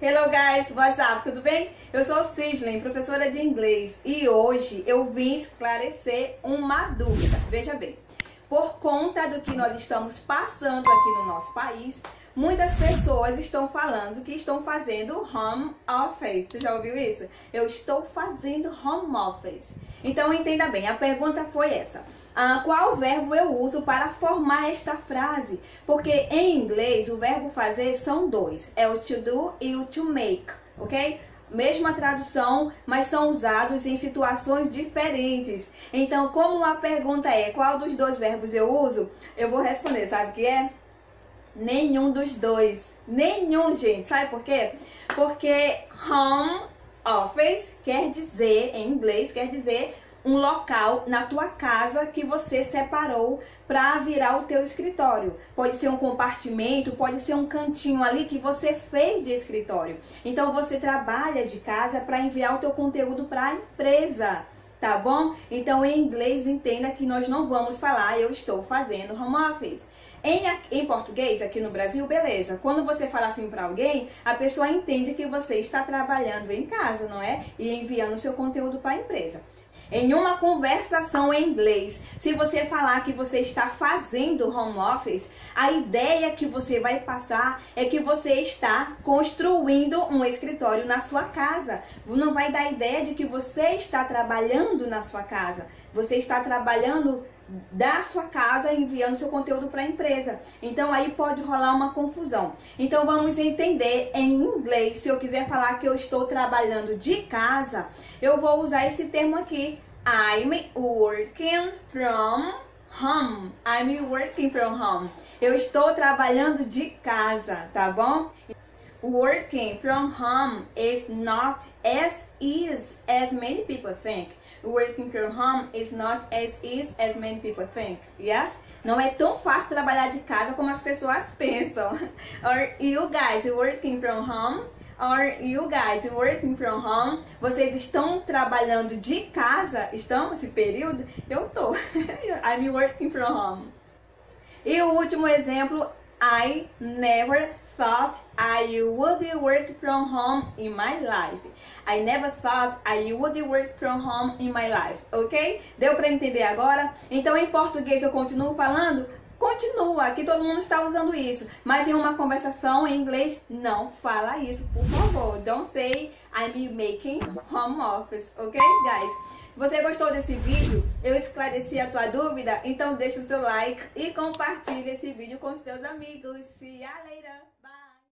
Hello guys, what's up? Tudo bem? Eu sou Cislen, professora de inglês, e hoje eu vim esclarecer uma dúvida. Veja bem, por conta do que nós estamos passando aqui no nosso país, muitas pessoas estão falando que estão fazendo home office. Você já ouviu isso? Eu estou fazendo home office. Então entenda bem, a pergunta foi essa. Ah, qual verbo eu uso para formar esta frase? Porque em inglês o verbo fazer são dois: é o to do e o to make, ok? Mesma tradução, mas são usados em situações diferentes. Então, como a pergunta é qual dos dois verbos eu uso, eu vou responder, sabe o que é? Nenhum dos dois. Nenhum, gente. Sabe por quê? Porque home office quer dizer, em inglês, quer dizer um local na tua casa que você separou para virar o teu escritório. Pode ser um compartimento, pode ser um cantinho ali que você fez de escritório. Então você trabalha de casa para enviar o teu conteúdo para a empresa. Tá bom? Então, em inglês, entenda que nós não vamos falar eu estou fazendo home office. Em, em português, aqui no Brasil, beleza. Quando você fala assim para alguém, a pessoa entende que você está trabalhando em casa, não é? E enviando seu conteúdo para a empresa. Em uma conversação em inglês, se você falar que você está fazendo home office, a ideia que você vai passar é que você está construindo um escritório na sua casa. Não vai dar ideia de que você está trabalhando na sua casa. Você está trabalhando da sua casa enviando seu conteúdo para a empresa. Então aí pode rolar uma confusão. Então vamos entender em inglês. Se eu quiser falar que eu estou trabalhando de casa, eu vou usar esse termo aqui. I'm working from home. I'm working from home. Eu estou trabalhando de casa, tá bom? Working from home is not as easy as many people think. Working from home is not as easy as many people think. Yes? Não é tão fácil trabalhar de casa como as pessoas pensam. Or you guys working from home Or you guys working from home? Vocês estão trabalhando de casa? Estão nesse período? Eu tô. I'm working from home. E o último exemplo, I never thought I would work from home in my life. I never thought I would work from home in my life, ok? Deu para entender agora? Então, em português eu continuo falando? Continua, que todo mundo está usando isso. Mas em uma conversação em inglês, não fala isso, por favor. Don't say I'm making home office, ok, guys? Se você gostou desse vídeo, eu esclareci a tua dúvida, então deixa o seu like e compartilhe esse vídeo com os teus amigos. See ya later!